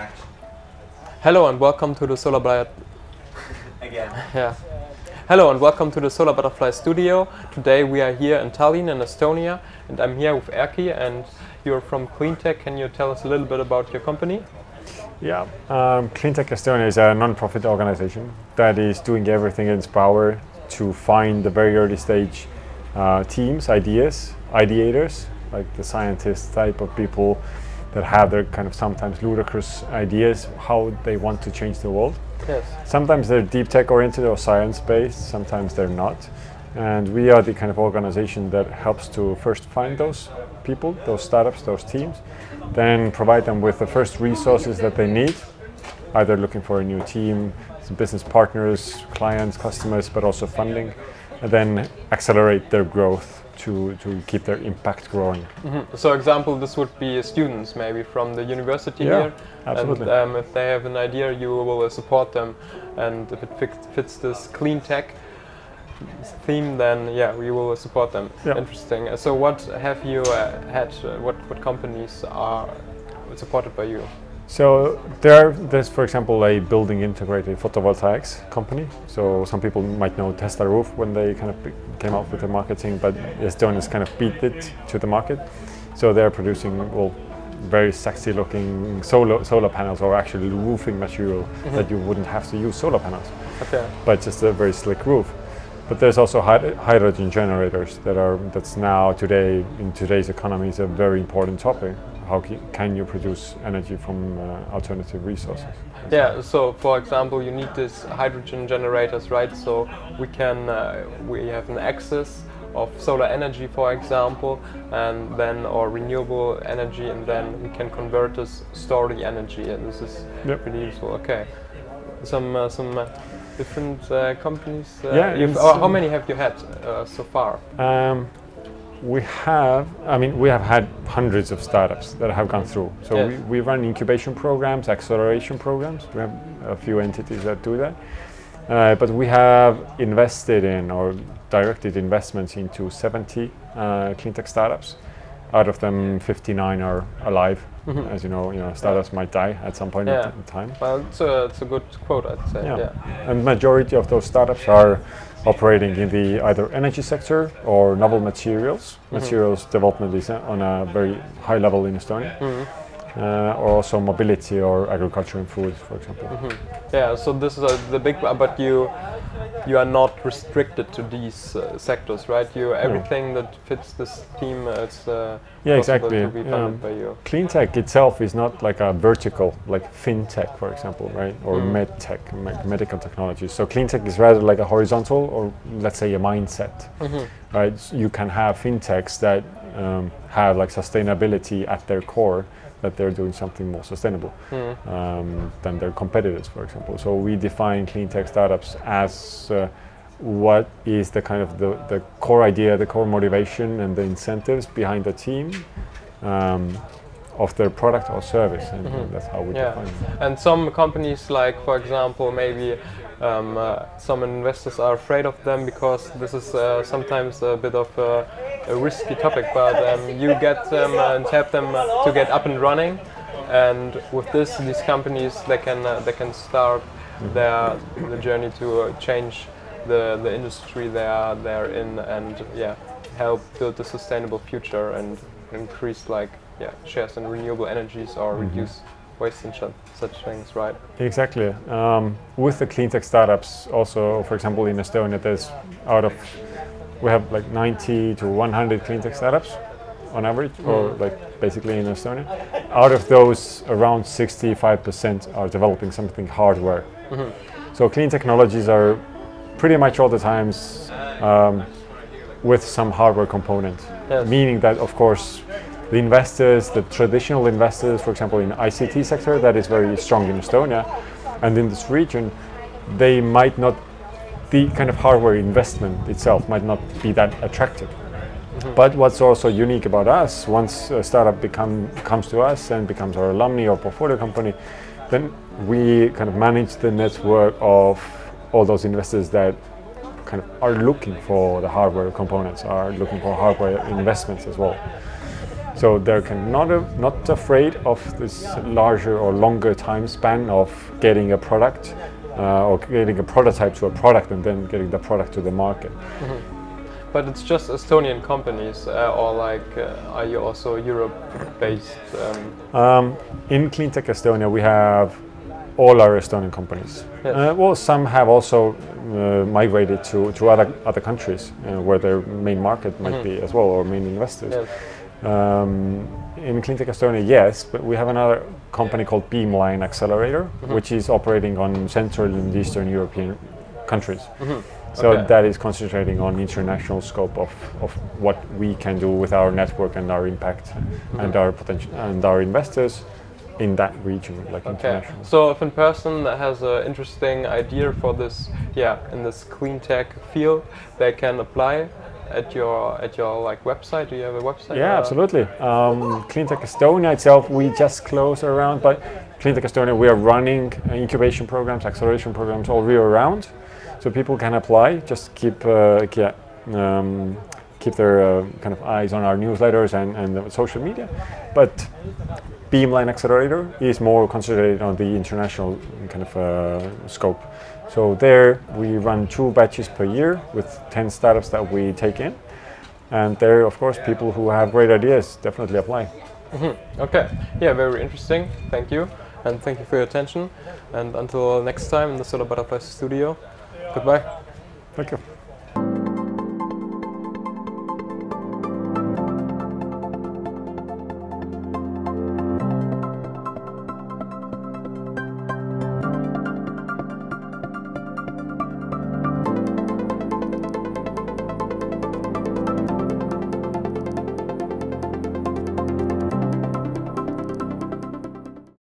Action. Hello and welcome to the Solar Butterfly. Again. Yeah. Hello and welcome to the Solar Butterfly Studio. Today we are here in Tallinn in Estonia and I'm here with Erki and you're from Cleantech. Can you tell us a little bit about your company? Yeah, um, Cleantech Estonia is a non-profit organization that is doing everything in its power to find the very early stage uh, teams, ideas, ideators, like the scientist type of people that have their kind of sometimes ludicrous ideas how they want to change the world. Yes. Sometimes they're deep tech oriented or science based, sometimes they're not. And we are the kind of organization that helps to first find those people, those startups, those teams, then provide them with the first resources that they need, either looking for a new team, some business partners, clients, customers, but also funding, and then accelerate their growth to, to keep their impact growing. Mhm. So, example, this would be students maybe from the university Yeah, here, absolutely. and um, if they have an idea, you will uh, support them, and if it fits, fits this clean tech theme, then yeah, we will support them. Yeah. Interesting. So, what have you uh, had? Uh, what what companies are supported by you? So there, there's for example a building integrated photovoltaics company. So some people might know Tesla Roof when they kind of came out with the marketing, but Estonians kind of beat it to the market. So they're producing well, very sexy looking solar solar panels or actually roofing material mm-hmm. that you wouldn't have to use solar panels, Okay. but just a very slick roof. But there's also hyd- hydrogen generators that are that's now today in today's economy is a very important topic. How can you produce energy from uh, alternative resources? Yeah. So, for example, you need these hydrogen generators, right? So we can uh, we have an access of solar energy, for example, and then or renewable energy, and then we can convert this, store the energy, and this is Yep. pretty useful. Okay. Some uh, some uh, different uh, companies. Uh, Yeah, you've- it's, or how many have you had uh, so far? Um, we have, I mean, we have had hundreds of startups that have gone through. So Yes. we, we run incubation programs, acceleration programs. We have a few entities that do that. Uh, but we have invested in or directed investments into 70 uh, clean tech startups. Out of them, 59 are alive. As you know, you know, startups might die at some point Yeah. in time. Well, it's a, it's a good quote, I'd say. Yeah. yeah. And majority of those startups are operating in the either energy sector or novel materials. Materials development is uh, on a very high level in Estonia. Uh, or also mobility or agriculture and food, for example. Yeah, so this is a, the big, but you you are not restricted to these uh, sectors, right? You everything that fits this team, is it's uh, Yeah, exactly. to be funded Um, by you. Clean tech itself is not like a vertical, like fintech, for example, right? Or med tech, me- medical technology. So clean tech is rather like a horizontal, or let's say a mindset, right? S- You can have fintechs that um, have like sustainability at their core, that they're doing something more sustainable um, than their competitors, for example. So we define clean tech startups as uh, what is the kind of the, the core idea, the core motivation, and the incentives behind the team um, of their product or service, and that's how we Yeah, define them. and some companies, like for example, maybe um, uh, some investors are afraid of them because this is uh, sometimes a bit of a, a risky topic. But um, you get them and help them uh, to get up and running, and with this, these companies they can uh, they can start their the journey to uh, change the the industry they are they're in, and yeah, help build a sustainable future and increase like yeah shares in renewable energies or reduce waste and such, such things, right? Exactly. Um, with the clean tech startups, also, for example, in Estonia, there's out of we have like 90 to 100 clean tech startups on average, or like basically in Estonia. Out of those, around 65% are developing something hardware. So clean technologies are pretty much all the times um, with some hardware component, Yes. meaning that of course the investors, the traditional investors, for example, in ICT sector that is very strong in Estonia and in this region, they might not the kind of hardware investment itself might not be that attractive. Mm-hmm. But what's also unique about us, once a startup become, comes to us and becomes our alumni or portfolio company, then we kind of manage the network of all those investors that kind of are looking for the hardware components, are looking for hardware investments as well. So they're kind of not, a, not afraid of this larger or longer time span of getting a product uh, or getting a prototype to a product and then getting the product to the market. But it's just Estonian companies, uh, or like, uh, are you also Europe-based? Um, Um, in Cleantech Estonia, we have all our Estonian companies. Yes. Uh, well, some have also uh, migrated to, to other other countries uh, where their main market might be as well, or main investors. yes. Um, in Cleantech Estonia, yes, but we have another company called Beamline Accelerator, mm-hmm. which is operating on Central and Eastern European countries. Mm-hmm. So Okay. that is concentrating on international scope of, of what we can do with our network and our impact mm-hmm. and our potential and our investors in that region, like Okay. international. So if a person that has an interesting idea for this, yeah, in this clean tech field, they can apply at your at your like website. Do you have a website? Yeah, Uh, absolutely. Um, Cleantech Estonia itself, we just closed around, but Cleantech Estonia, we are running incubation programs, acceleration programs all year round, so people can apply. Just keep uh, yeah, um, keep their uh, kind of eyes on our newsletters and and the social media, but. Beamline Accelerator is more concentrated on the international kind of uh, scope. So there we run two batches per year with 10 startups that we take in. And there, of course, people who have great ideas definitely apply. Mm-hmm. Okay. Yeah, very interesting. Thank you, and thank you for your attention. And until next time in the Solar Butterfly Studio. Goodbye. Thank you.